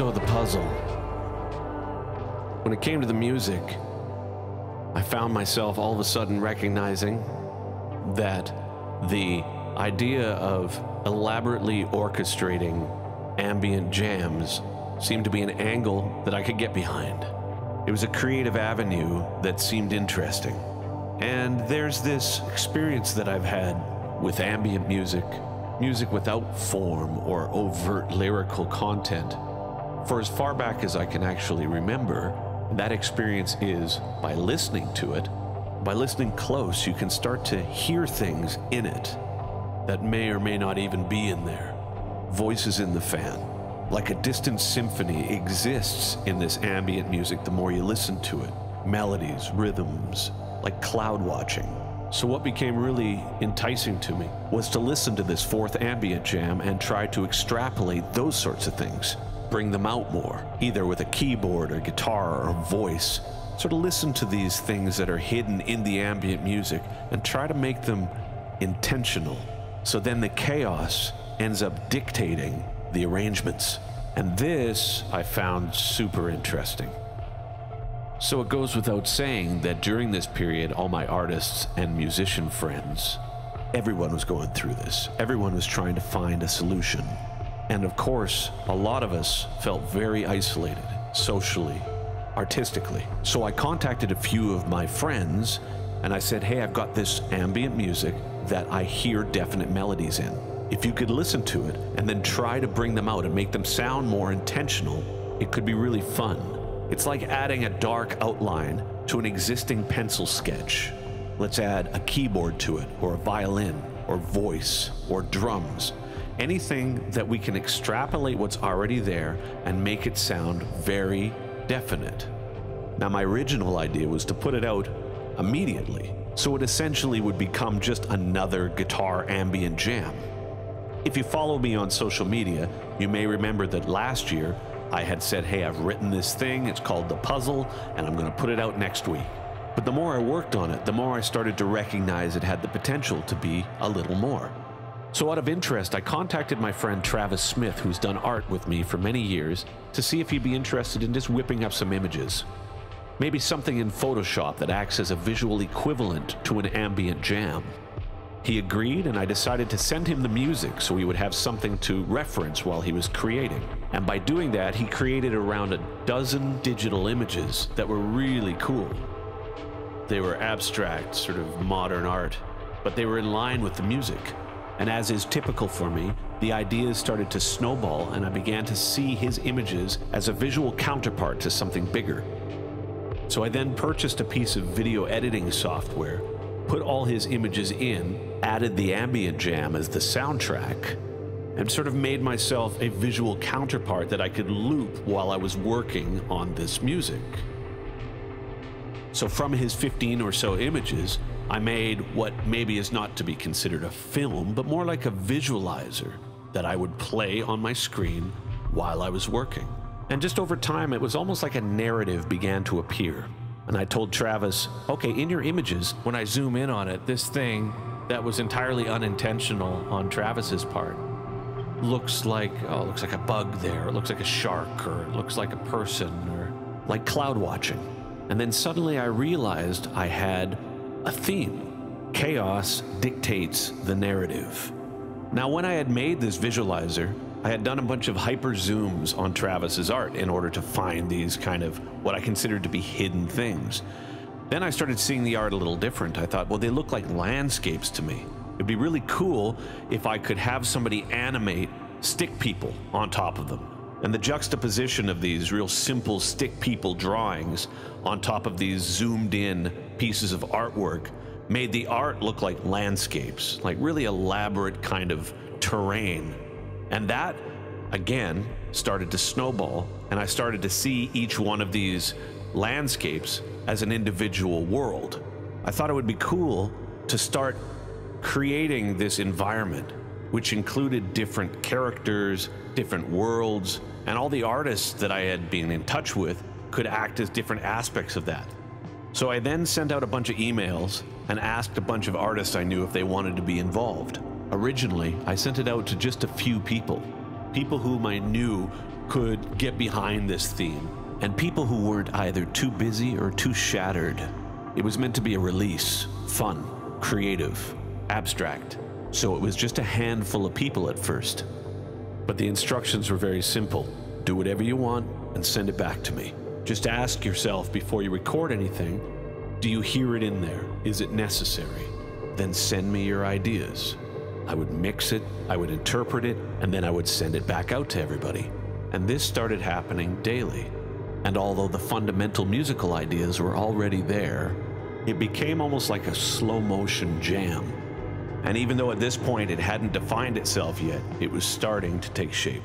So the puzzle. When it came to the music, I found myself all of a sudden recognizing that the idea of elaborately orchestrating ambient jams seemed to be an angle that I could get behind. It was a creative avenue that seemed interesting. And there's this experience that I've had with ambient music, music without form or overt lyrical content. For as far back as I can actually remember, that experience is by listening to it. By listening close, you can start to hear things in it that may or may not even be in there. Voices in the fan. Like a distant symphony exists in this ambient music the more you listen to it. Melodies, rhythms, like cloud watching. So, what became really enticing to me was to listen to this fourth ambient jam and try to extrapolate those sorts of things, bring them out more, either with a keyboard or guitar or voice. Sort of listen to these things that are hidden in the ambient music and try to make them intentional. So then the chaos ends up dictating the arrangements. And this I found super interesting. So it goes without saying that during this period, all my artists and musician friends, everyone was going through this. Everyone was trying to find a solution. And of course, a lot of us felt very isolated, socially, artistically. So I contacted a few of my friends and I said, hey, I've got this ambient music that I hear definite melodies in. If you could listen to it and then try to bring them out and make them sound more intentional, it could be really fun. It's like adding a dark outline to an existing pencil sketch. Let's add a keyboard to it, or a violin, or voice, or drums. Anything that we can extrapolate what's already there and make it sound very definite. Now, my original idea was to put it out immediately, so it essentially would become just another guitar ambient jam. If you follow me on social media, you may remember that last year I had said, hey, I've written this thing, it's called The Puzzle, and I'm going to put it out next week. But the more I worked on it, the more I started to recognize it had the potential to be a little more. So, out of interest, I contacted my friend Travis Smith, who's done art with me for many years, to see if he'd be interested in just whipping up some images. Maybe something in Photoshop that acts as a visual equivalent to an ambient jam. He agreed, and I decided to send him the music so he would have something to reference while he was creating. And by doing that, he created around a dozen digital images that were really cool. They were abstract, sort of modern art, but they were in line with the music. And as is typical for me, the ideas started to snowball, and I began to see his images as a visual counterpart to something bigger. So I then purchased a piece of video editing software, put all his images in, added the ambient jam as the soundtrack, and sort of made myself a visual counterpart that I could loop while I was working on this music. So from his 15 or so images, I made what maybe is not to be considered a film, but more like a visualizer that I would play on my screen while I was working. And just over time, it was almost like a narrative began to appear. And I told Travis, okay, in your images, when I zoom in on it, this thing that was entirely unintentional on Travis's part looks like, oh, it looks like a bug there, it looks like a shark, or it looks like a person, or like cloud watching. And then suddenly I realized I had a theme. Chaos dictates the narrative. Now, when I had made this visualizer, I had done a bunch of hyper zooms on Travis's art in order to find these kind of what I considered to be hidden things. Then I started seeing the art a little different. I thought, well, they look like landscapes to me. It'd be really cool if I could have somebody animate stick people on top of them. And the juxtaposition of these real simple stick people drawings on top of these zoomed in pieces of artwork made the art look like landscapes, like really elaborate kind of terrain. And that, again, started to snowball. And I started to see each one of these landscapes as an individual world. I thought it would be cool to start creating this environment, which included different characters, different worlds, and all the artists that I had been in touch with could act as different aspects of that. So I then sent out a bunch of emails and asked a bunch of artists I knew if they wanted to be involved. Originally, I sent it out to just a few people, people whom I knew could get behind this theme, and people who weren't either too busy or too shattered. It was meant to be a release, fun, creative, abstract, so it was just a handful of people at first. But the instructions were very simple do whatever you want and send it back to me. Just ask yourself before you record anything do you hear it in there? Is it necessary? Then send me your ideas. I would mix it, I would interpret it, and then I would send it back out to everybody. And this started happening daily. And although the fundamental musical ideas were already there, it became almost like a slow motion jam. And even though at this point it hadn't defined itself yet, it was starting to take shape.